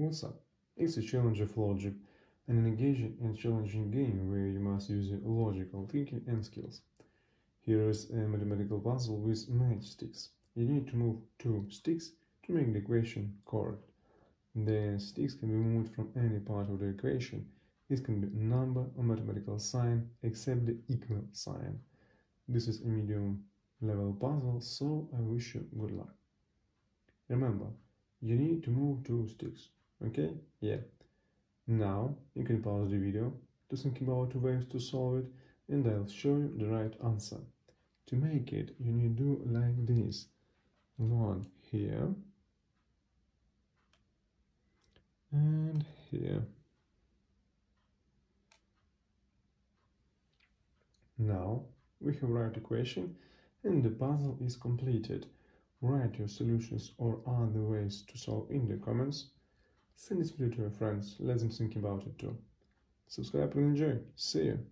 What's up? It's a challenge of logic, an engaging and challenging game where you must use your logical thinking and skills. Here is a mathematical puzzle with matchsticks. You need to move two sticks to make the equation correct. The sticks can be moved from any part of the equation. It can be a number or mathematical sign except the equal sign. This is a medium level puzzle, so I wish you good luck. Remember, you need to move two sticks. Okay? Yeah. Now you can pause the video to think about ways to solve it and I'll show you the right answer. To make it, you need to do like this. One here and here. Now we have right equation and the puzzle is completed. Write your solutions or other ways to solve in the comments. Send this video to your friends, let them think about it too. Subscribe and enjoy. See you!